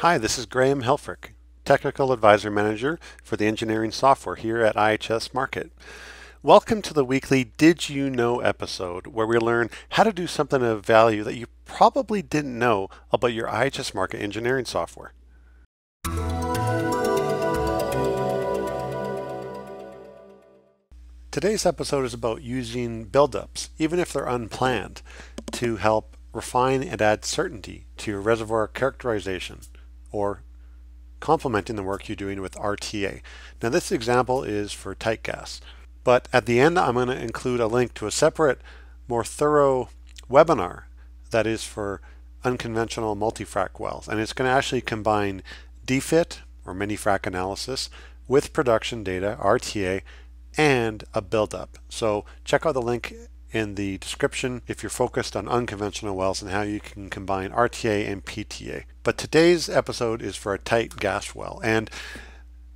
Hi, this is Graham Helfrich, Technical Advisor Manager for the Engineering Software here at IHS Markit. Welcome to the weekly Did You Know episode where we learn how to do something of value that you probably didn't know about your IHS Markit engineering software. Today's episode is about using buildups, even if they're unplanned, to help refine and add certainty to your reservoir characterization or complementing the work you're doing with RTA. Now this example is for tight gas, but at the end I'm going to include a link to a separate, more thorough webinar that is for unconventional multi-frac wells. And it's going to actually combine DFIT or mini frac analysis with production data, RTA, and a buildup. So check out the link in the description if you're focused on unconventional wells and how you can combine RTA and PTA. But today's episode is for a tight gas well. And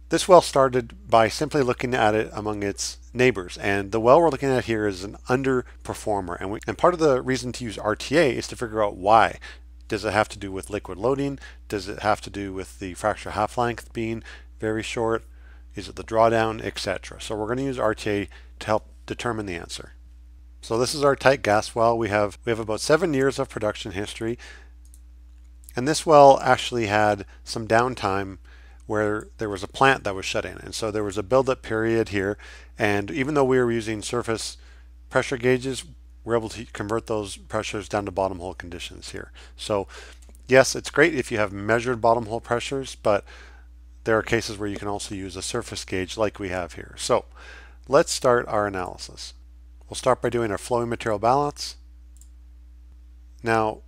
this well started by simply looking at it among its neighbors. And the well we're looking at here is an underperformer. And, we, and part of the reason to use RTA is to figure out why. Does it have to do with liquid loading? Does it have to do with the fracture half-length being very short? Is it the drawdown, etc.? So we're going to use RTA to help determine the answer. So this is our tight gas well. We have we have about seven years of production history. And this well actually had some downtime where there was a plant that was shut in. And so there was a buildup period here. And even though we were using surface pressure gauges, we're able to convert those pressures down to bottom hole conditions here. So yes, it's great if you have measured bottom hole pressures, but there are cases where you can also use a surface gauge like we have here. So let's start our analysis. We'll start by doing our flowing material balance. Now,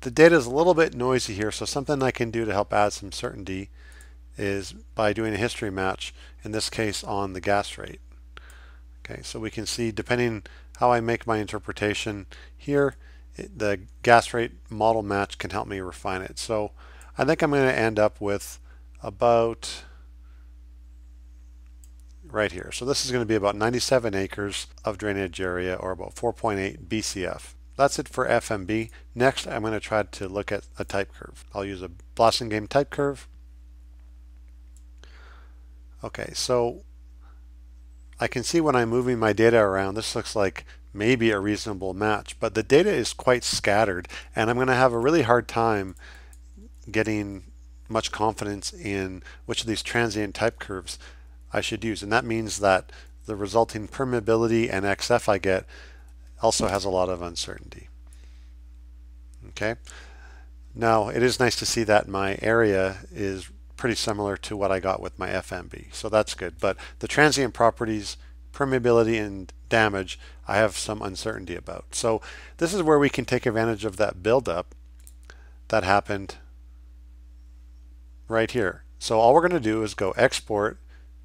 the data is a little bit noisy here, so something I can do to help add some certainty is by doing a history match, in this case on the gas rate. Okay, so we can see depending how I make my interpretation here, it, the gas rate model match can help me refine it. So I think I'm going to end up with about right here. So this is going to be about 97 acres of drainage area or about 4.8 BCF. That's it for FMB. Next, I'm going to try to look at a type curve. I'll use a Blasingame type curve. Okay, so I can see when I'm moving my data around, this looks like maybe a reasonable match, but the data is quite scattered and I'm going to have a really hard time getting much confidence in which of these transient type curves I should use. And that means that the resulting permeability and XF I get also has a lot of uncertainty. Okay. Now it is nice to see that my area is pretty similar to what I got with my FMB. So that's good. But the transient properties, permeability and damage, I have some uncertainty about. So this is where we can take advantage of that buildup that happened right here. So all we're going to do is go export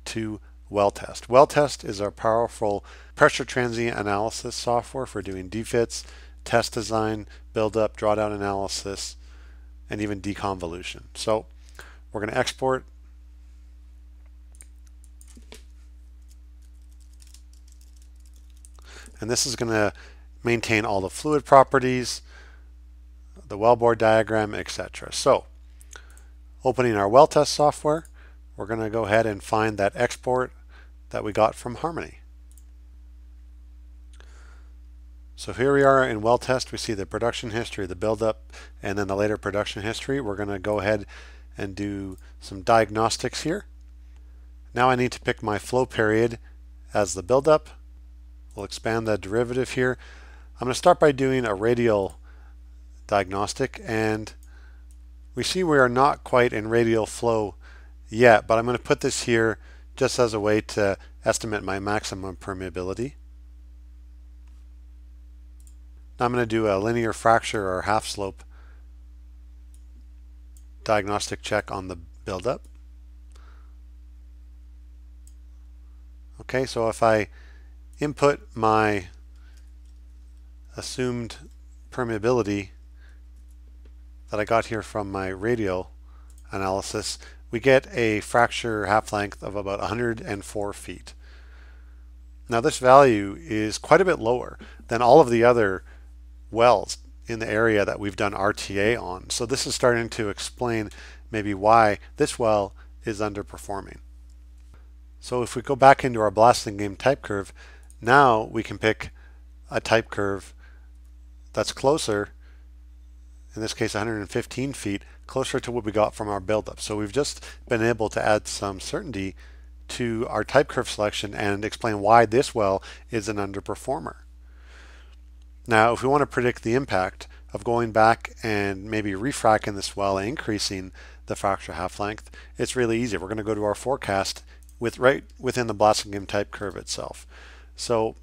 to WellTest. WellTest is our powerful pressure transient analysis software for doing DFITs, test design, build-up, drawdown analysis, and even deconvolution. So we're going to export and this is going to maintain all the fluid properties, the wellbore diagram, etc. So opening our WellTest software, we're going to go ahead and find that export that we got from Harmony. So here we are in WellTest. We see the production history, the buildup, and then the later production history. We're going to go ahead and do some diagnostics here. Now I need to pick my flow period as the buildup. We'll expand the derivative here. I'm going to start by doing a radial diagnostic and we see we are not quite in radial flow yet, but I'm going to put this here just as a way to estimate my maximum permeability. Now I'm going to do a linear fracture or half slope diagnostic check on the buildup. Okay, so if I input my assumed permeability that I got here from my radial analysis, we get a fracture half-length of about 104 feet. Now this value is quite a bit lower than all of the other wells in the area that we've done RTA on. So this is starting to explain maybe why this well is underperforming. So if we go back into our Blasingame type curve, now we can pick a type curve that's closer, in this case 115 feet, closer to what we got from our buildup. So we've just been able to add some certainty to our type curve selection and explain why this well is an underperformer. Now, if we want to predict the impact of going back and maybe refracking this well and increasing the fracture half length, it's really easy. We're going to go to our forecast with right within the Blasingame type curve itself. So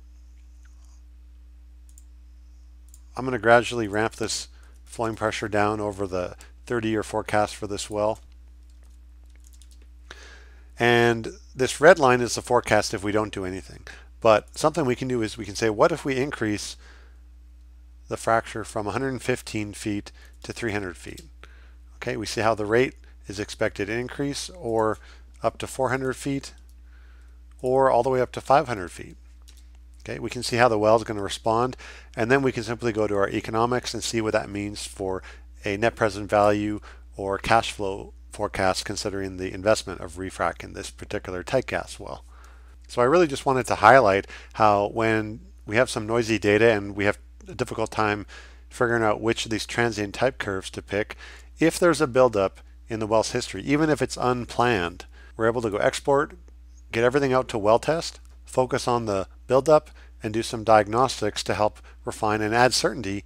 I'm going to gradually ramp this flowing pressure down over the 30 year forecast for this well. And this red line is the forecast if we don't do anything. But something we can do is we can say, what if we increase the fracture from 115 feet to 300 feet? Okay, we see how the rate is expected to increase or up to 400 feet or all the way up to 500 feet. Okay, we can see how the well is going to respond and then we can simply go to our economics and see what that means for a net present value or cash flow forecast considering the investment of refrac in this particular tight gas well. So I really just wanted to highlight how when we have some noisy data and we have a difficult time figuring out which of these transient type curves to pick, if there's a buildup in the well's history, even if it's unplanned, we're able to go export, get everything out to WellTest, focus on the buildup, and do some diagnostics to help refine and add certainty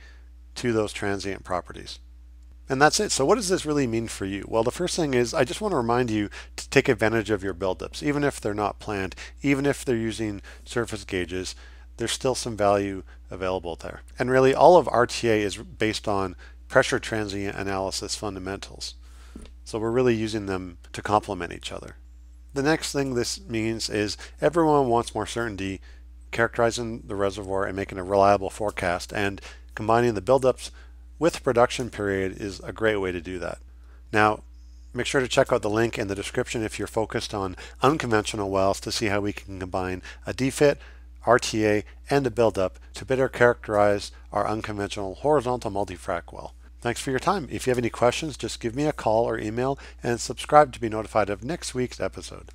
to those transient properties. And that's it. So what does this really mean for you? Well, the first thing is I just want to remind you to take advantage of your buildups, even if they're not planned, even if they're using surface gauges, there's still some value available there. And really all of RTA is based on pressure transient analysis fundamentals. So we're really using them to complement each other. The next thing this means is everyone wants more certainty characterizing the reservoir and making a reliable forecast and combining the buildups with production period is a great way to do that. Now, make sure to check out the link in the description if you're focused on unconventional wells to see how we can combine a DFIT, RTA, and a buildup to better characterize our unconventional horizontal multi-frac well. Thanks for your time. If you have any questions, just give me a call or email and subscribe to be notified of next week's episode.